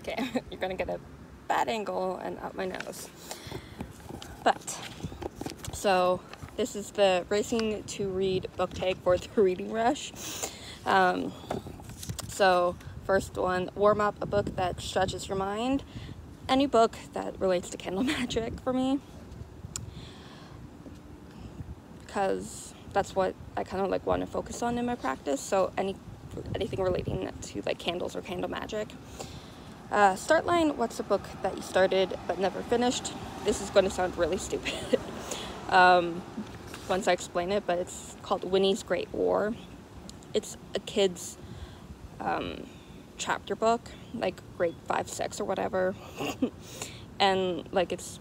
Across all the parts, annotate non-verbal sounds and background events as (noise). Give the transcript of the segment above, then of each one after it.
Okay, (laughs) you're gonna get a bad angle and up my nose. But, so this is the Racing to Read book tag for the (laughs) Reading Rush. Um, so, first one, warm up a book that stretches your mind. Any book that relates to candle (laughs) magic for me. Because that's what I kind of like want to focus on in my practice. So any anything relating to like candles or candle magic. Uh, start line, what's a book that you started but never finished? This is going to sound really stupid (laughs) um, once I explain it, but it's called Winnie's Great War. It's a kid's um, chapter book, like grade 5, 6 or whatever. (laughs) and like it's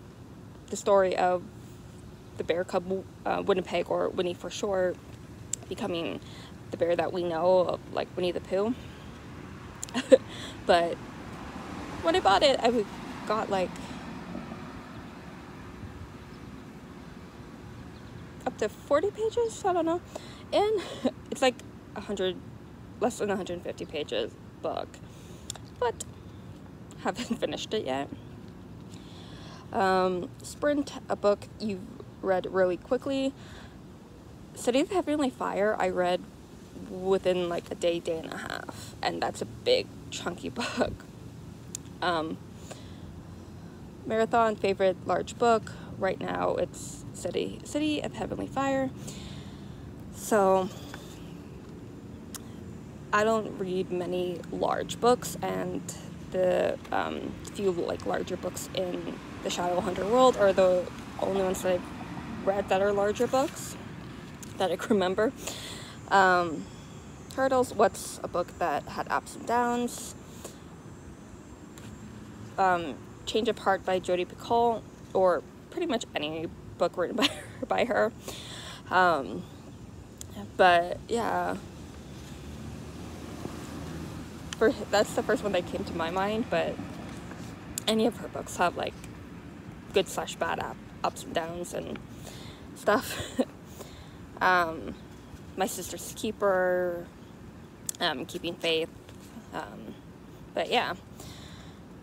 the story of the bear cub uh, Winnipeg or Winnie for short becoming the bear that we know of like Winnie the Pooh. (laughs) but when I bought it, I got like up to 40 pages, I don't know. And (laughs) it's like 100, less than 150 pages book. But haven't (laughs) finished it yet. Um, Sprint, a book you've read really quickly. City of Heavenly Fire, I read within like a day, day and a half. And that's a big, chunky (laughs) book. Um, marathon favorite large book right now it's City City of Heavenly Fire. So I don't read many large books, and the um, few like larger books in the Shadow Hunter world are the only ones that I've read that are larger books that I can remember. Um, Hurdles, what's a book that had ups and downs? Um, Change of Heart by Jodi Picoult, or pretty much any book written (laughs) by her. By her. Um, but yeah, for that's the first one that came to my mind. But any of her books have like good slash bad up, ups and downs and stuff. (laughs) um, my sister's keeper, um, keeping faith. Um, but yeah.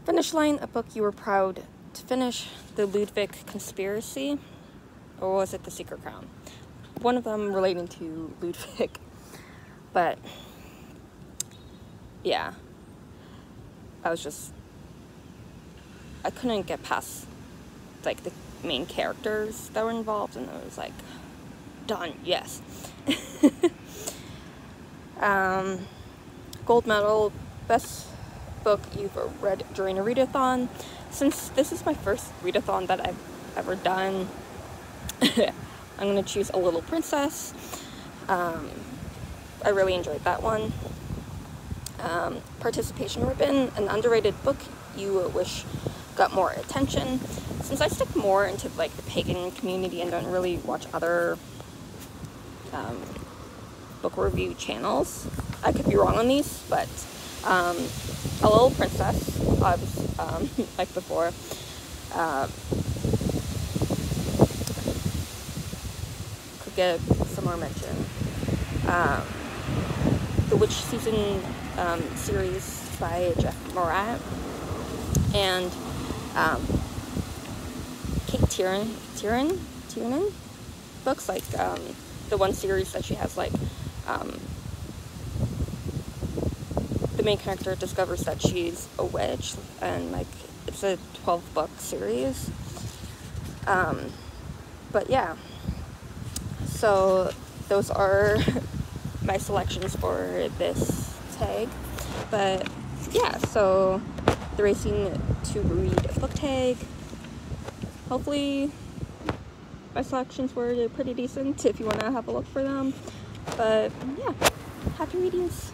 Finish Line, a book you were proud to finish, The Ludwig Conspiracy, or was it The Secret Crown? One of them relating to Ludwig, (laughs) but yeah, I was just, I couldn't get past like the main characters that were involved, and I was like, done, yes. (laughs) um, gold medal, best book you've read during a readathon. Since this is my first readathon that I've ever done, (laughs) I'm to choose A Little Princess. Um, I really enjoyed that one. Um, Participation Ribbon, an underrated book you wish got more attention. Since I stick more into like the pagan community and don't really watch other um, book review channels, I could be wrong on these, but um, a little princess, um, (laughs) like before. Uh, could get some more mention. Um, the Witch Season um, series by Jeff Mariotte and um, Cate Tiernan, Tiernan, Tiernan books like um, the one series that she has like um, main character discovers that she's a witch, and like it's a 12 book series. Um, but yeah, so those are (laughs) my selections for this tag. But yeah, so the racing to read book tag. Hopefully, my selections were pretty decent if you want to have a look for them. But yeah, happy readings.